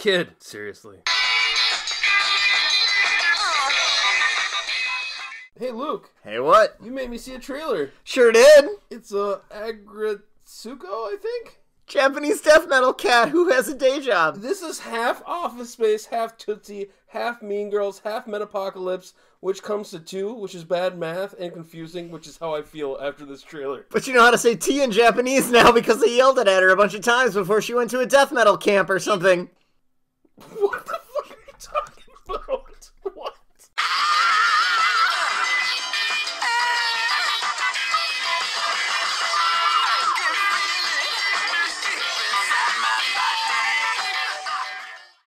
Kid, seriously. Hey Luke, Hey, what? you made me see a trailer. Sure did. It's a Aggretsuko, I think. Japanese death metal cat who has a day job. This is half Office Space, half Tootsie, half Mean Girls, half Metalocalypse, which comes to two, which is bad math and confusing, which is how I feel after this trailer. But you know how to say tea in Japanese now because they yelled it at her a bunch of times before she went to a death metal camp or something. What